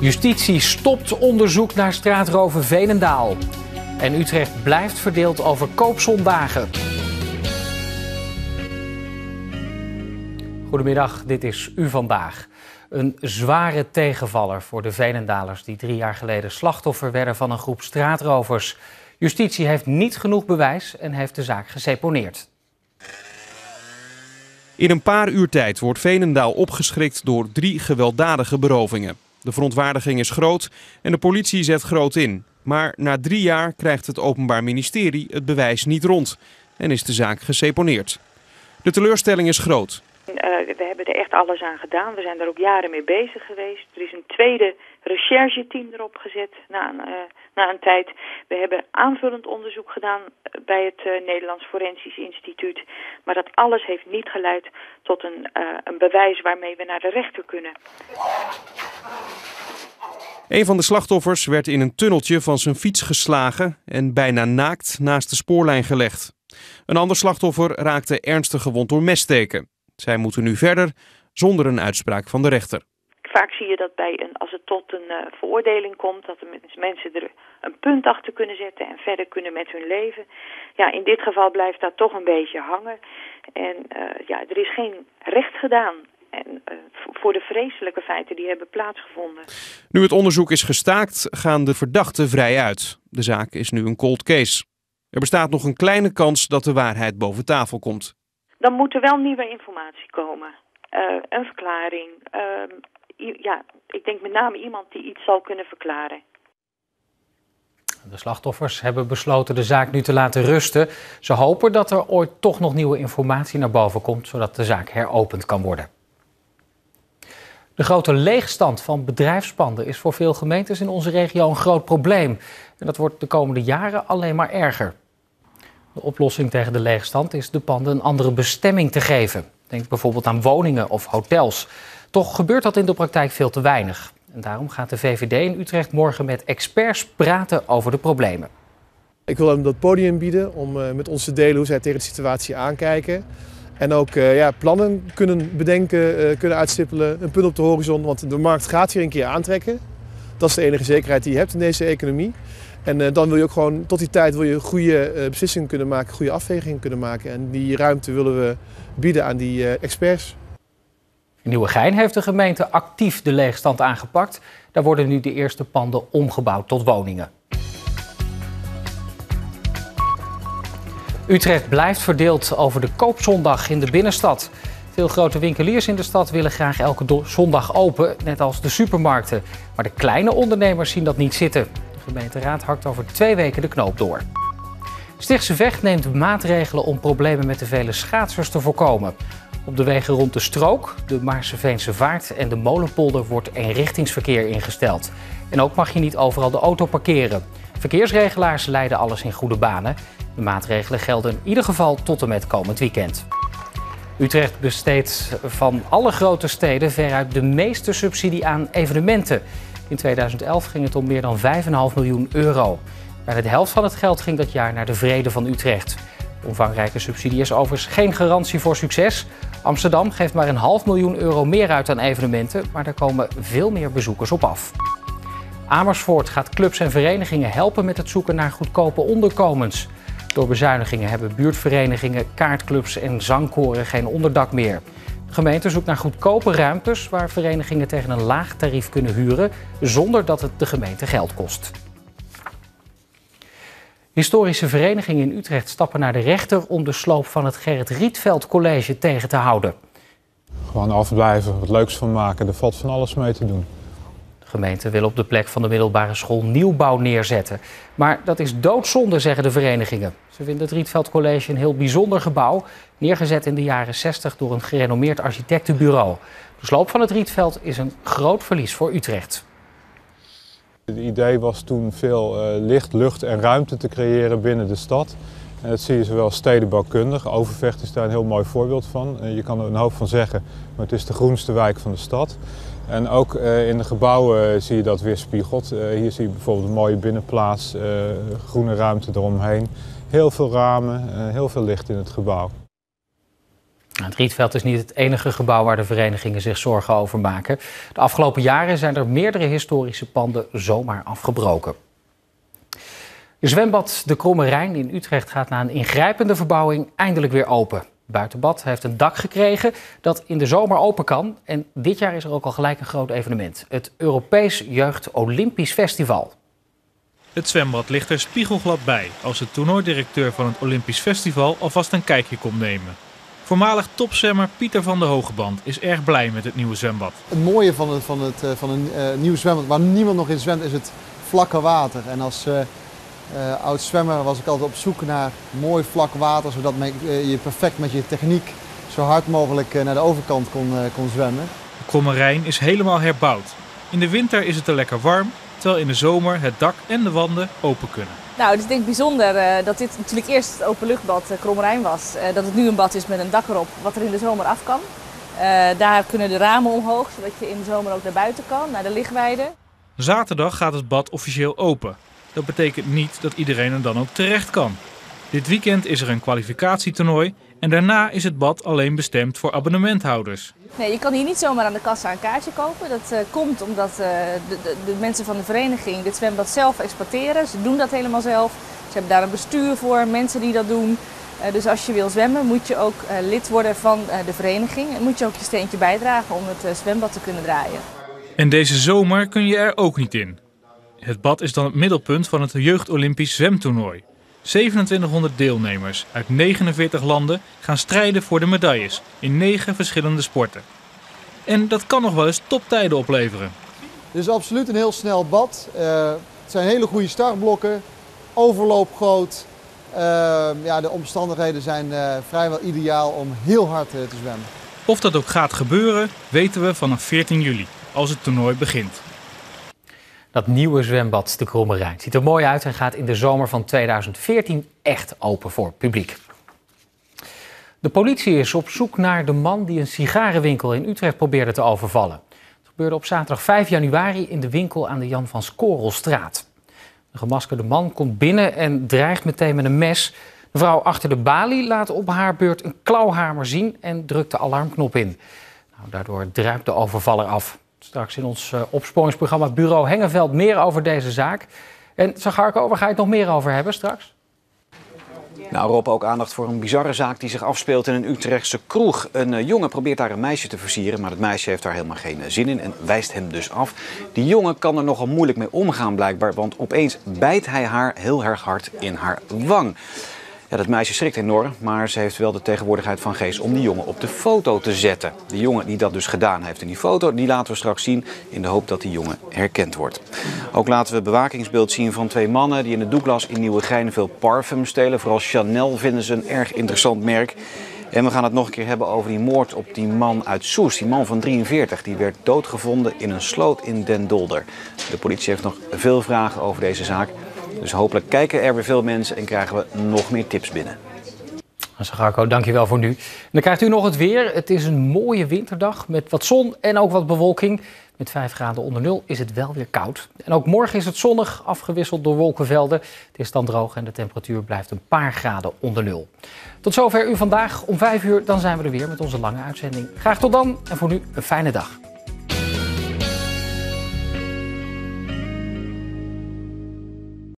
Justitie stopt onderzoek naar straatroven Veenendaal. En Utrecht blijft verdeeld over koopzondagen. Goedemiddag, dit is U Vandaag. Een zware tegenvaller voor de Veenendalers die drie jaar geleden slachtoffer werden van een groep straatrovers. Justitie heeft niet genoeg bewijs en heeft de zaak geseponeerd. In een paar uur tijd wordt Veenendaal opgeschrikt door drie gewelddadige berovingen. De verontwaardiging is groot en de politie zet groot in. Maar na drie jaar krijgt het Openbaar Ministerie het bewijs niet rond en is de zaak geseponeerd. De teleurstelling is groot. Uh, we hebben er echt alles aan gedaan. We zijn er ook jaren mee bezig geweest. Er is een tweede rechercheteam erop gezet na een, uh, na een tijd. We hebben aanvullend onderzoek gedaan bij het Nederlands Forensisch Instituut. Maar dat alles heeft niet geleid tot een, een bewijs waarmee we naar de rechter kunnen. Een van de slachtoffers werd in een tunneltje van zijn fiets geslagen en bijna naakt naast de spoorlijn gelegd. Een ander slachtoffer raakte ernstig gewond door messteken. Zij moeten nu verder zonder een uitspraak van de rechter. Vaak zie je dat bij een, als het tot een uh, veroordeling komt, dat de mensen er een punt achter kunnen zetten en verder kunnen met hun leven. Ja, in dit geval blijft dat toch een beetje hangen. En uh, ja, er is geen recht gedaan en, uh, voor de vreselijke feiten die hebben plaatsgevonden. Nu het onderzoek is gestaakt, gaan de verdachten vrij uit. De zaak is nu een cold case. Er bestaat nog een kleine kans dat de waarheid boven tafel komt. Dan moet er wel nieuwe informatie komen. Uh, een verklaring. Uh, ja, ik denk met name iemand die iets zal kunnen verklaren. De slachtoffers hebben besloten de zaak nu te laten rusten. Ze hopen dat er ooit toch nog nieuwe informatie naar boven komt, zodat de zaak heropend kan worden. De grote leegstand van bedrijfspanden is voor veel gemeentes in onze regio een groot probleem. En dat wordt de komende jaren alleen maar erger. De oplossing tegen de leegstand is de panden een andere bestemming te geven. Denk bijvoorbeeld aan woningen of hotels. Toch gebeurt dat in de praktijk veel te weinig. En daarom gaat de VVD in Utrecht morgen met experts praten over de problemen. Ik wil hem dat podium bieden om met ons te delen hoe zij tegen de situatie aankijken. En ook uh, ja, plannen kunnen bedenken, uh, kunnen uitstippelen, een punt op de horizon. Want de markt gaat weer een keer aantrekken. Dat is de enige zekerheid die je hebt in deze economie. En uh, dan wil je ook gewoon tot die tijd wil je goede beslissingen kunnen maken, goede afwegingen kunnen maken. En die ruimte willen we bieden aan die experts. In Nieuwegein heeft de gemeente actief de leegstand aangepakt. Daar worden nu de eerste panden omgebouwd tot woningen. Utrecht blijft verdeeld over de koopzondag in de binnenstad. Veel grote winkeliers in de stad willen graag elke zondag open, net als de supermarkten. Maar de kleine ondernemers zien dat niet zitten. De gemeenteraad hakt over twee weken de knoop door. Stichtse Vecht neemt maatregelen om problemen met de vele schaatsers te voorkomen. Op de wegen rond de Strook, de Maarseveense Vaart en de Molenpolder wordt eenrichtingsverkeer ingesteld. En ook mag je niet overal de auto parkeren. Verkeersregelaars leiden alles in goede banen. De maatregelen gelden in ieder geval tot en met komend weekend. Utrecht besteedt van alle grote steden veruit de meeste subsidie aan evenementen. In 2011 ging het om meer dan 5,5 miljoen euro. Bijna de helft van het geld ging dat jaar naar de vrede van Utrecht. De omvangrijke subsidie is overigens geen garantie voor succes. Amsterdam geeft maar een half miljoen euro meer uit aan evenementen, maar daar komen veel meer bezoekers op af. Amersfoort gaat clubs en verenigingen helpen met het zoeken naar goedkope onderkomens. Door bezuinigingen hebben buurtverenigingen, kaartclubs en zangkoren geen onderdak meer. De gemeente zoekt naar goedkope ruimtes waar verenigingen tegen een laag tarief kunnen huren zonder dat het de gemeente geld kost. Historische verenigingen in Utrecht stappen naar de rechter om de sloop van het Gerrit Rietveld College tegen te houden. Gewoon afblijven, wat leuks van maken, er valt van alles mee te doen. De gemeente wil op de plek van de middelbare school nieuwbouw neerzetten. Maar dat is doodzonde, zeggen de verenigingen. Ze vinden het Rietveld College een heel bijzonder gebouw, neergezet in de jaren 60 door een gerenommeerd architectenbureau. De sloop van het Rietveld is een groot verlies voor Utrecht. Het idee was toen veel uh, licht, lucht en ruimte te creëren binnen de stad. En dat zie je zowel stedenbouwkundig. Overvecht is daar een heel mooi voorbeeld van. Je kan er een hoop van zeggen, maar het is de groenste wijk van de stad. En ook uh, in de gebouwen zie je dat weerspiegeld. Hier zie je bijvoorbeeld een mooie binnenplaats, groene ruimte eromheen. Heel veel ramen, heel veel licht in het gebouw. Het Rietveld is niet het enige gebouw waar de verenigingen zich zorgen over maken. De afgelopen jaren zijn er meerdere historische panden zomaar afgebroken. De zwembad De Kromme Rijn in Utrecht gaat na een ingrijpende verbouwing eindelijk weer open. Buitenbad heeft een dak gekregen dat in de zomer open kan. En dit jaar is er ook al gelijk een groot evenement. Het Europees Jeugd Olympisch Festival. Het zwembad ligt er spiegelglad bij als de toernooidirecteur van het Olympisch Festival alvast een kijkje komt nemen. Voormalig topzwemmer Pieter van der Hogeband is erg blij met het nieuwe zwembad. Het mooie van, het, van, het, eh, van een uh, nieuw zwembad waar niemand nog in zwemt is het vlakke water. En als uh, uh, oud zwemmer was ik altijd op zoek naar mooi vlak water, zodat je perfect met je techniek zo hard mogelijk naar de overkant kon, kon zwemmen. De Kromme Rijn is helemaal herbouwd. In de winter is het er lekker warm, terwijl in de zomer het dak en de wanden open kunnen. Nou, het is denk ik bijzonder uh, dat dit natuurlijk eerst het openluchtbad uh, Krommerijn was. Uh, dat het nu een bad is met een dak erop, wat er in de zomer af kan. daar kunnen de ramen omhoog, zodat je in de zomer ook naar buiten kan, naar de lichtweide. Zaterdag gaat het bad officieel open. Dat betekent niet dat iedereen er dan ook terecht kan. Dit weekend is er een kwalificatietoernooi en daarna is het bad alleen bestemd voor abonnementhouders. Nee, je kan hier niet zomaar aan de kassa een kaartje kopen. Dat uh, komt omdat uh, de, de, de, mensen van de vereniging dit zwembad zelf exploiteren. Ze doen dat helemaal zelf. Ze hebben daar een bestuur voor, mensen die dat doen. Uh, dus als je wil zwemmen moet je ook lid worden van de vereniging. En moet je ook je steentje bijdragen om het zwembad te kunnen draaien. En deze zomer kun je er ook niet in. Het bad is dan het middelpunt van het Jeugd Olympisch Zwemtoernooi. 2700 deelnemers uit 49 landen gaan strijden voor de medailles in 9 verschillende sporten. En dat kan nog wel eens toptijden opleveren. Het is absoluut een heel snel bad. Uh, het zijn hele goede startblokken, overloop groot. Uh, ja, de omstandigheden zijn uh, vrijwel ideaal om heel hard te zwemmen. Of dat ook gaat gebeuren, weten we vanaf 14 juli, als het toernooi begint. Dat nieuwe zwembad De Kromme Rijn ziet er mooi uit en gaat in de zomer van 2014 echt open voor publiek. De politie is op zoek naar de man die een sigarenwinkel in Utrecht probeerde te overvallen. Het gebeurde op zaterdag 5 januari in de winkel aan de Jan van Skorrelstraat. De gemaskerde man komt binnen en dreigt meteen met een mes. De vrouw achter de balie laat op haar beurt een klauwhamer zien en drukt de alarmknop in. Nou, daardoor druipt de overvaller af. Straks in ons uh, opsporingsprogramma Bureau Hengeveld meer over deze zaak. En Zagarko, waar ga je het nog meer over hebben straks? Nou, Rob, ook aandacht voor een bizarre zaak die zich afspeelt in een Utrechtse kroeg. Een uh, jongen probeert daar een meisje te versieren, maar het meisje heeft daar helemaal geen zin in en wijst hem dus af. Die jongen kan er nogal moeilijk mee omgaan blijkbaar, want opeens bijt hij haar heel erg hard in haar wang. Ja, dat meisje schrikt enorm, maar ze heeft wel de tegenwoordigheid van geest om die jongen op de foto te zetten. De jongen die dat dus gedaan heeft in die foto, die laten we straks zien in de hoop dat die jongen herkend wordt. Ook laten we bewakingsbeeld zien van twee mannen die in de Douglas in Nieuwegein veel parfum stelen. Vooral Chanel vinden ze een erg interessant merk. En we gaan het nog een keer hebben over die moord op die man uit Soes. Die man van 43, die werd doodgevonden in een sloot in Den Dolder. De politie heeft nog veel vragen over deze zaak. Dus hopelijk kijken er weer veel mensen en krijgen we nog meer tips binnen. Sagarko, dankjewel voor nu. Dan krijgt u nog het weer. Het is een mooie winterdag met wat zon en ook wat bewolking. Met 5 graden onder nul is het wel weer koud. En ook morgen is het zonnig, afgewisseld door wolkenvelden. Het is dan droog en de temperatuur blijft een paar graden onder nul. Tot zover u vandaag. Om 5 uur dan zijn we er weer met onze lange uitzending. Graag tot dan en voor nu een fijne dag.